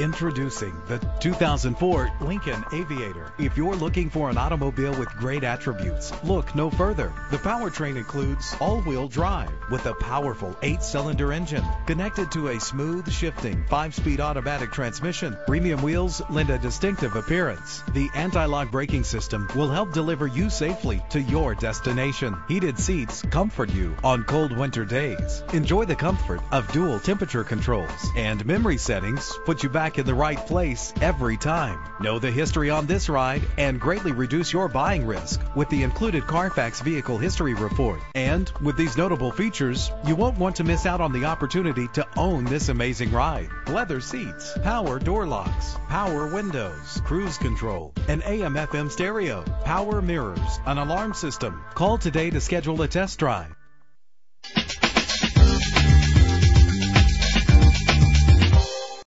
Introducing the 2004 Lincoln Aviator. If you're looking for an automobile with great attributes, look no further. The powertrain includes all-wheel drive with a powerful eight-cylinder engine connected to a smooth shifting five-speed automatic transmission. Premium wheels lend a distinctive appearance. The anti-lock braking system will help deliver you safely to your destination. Heated seats comfort you on cold winter days. Enjoy the comfort of dual temperature controls and memory settings put you back in the right place every time. Know the history on this ride and greatly reduce your buying risk with the included Carfax Vehicle History Report. And with these notable features, you won't want to miss out on the opportunity to own this amazing ride. Leather seats, power door locks, power windows, cruise control, an AM FM stereo, power mirrors, an alarm system. Call today to schedule a test drive.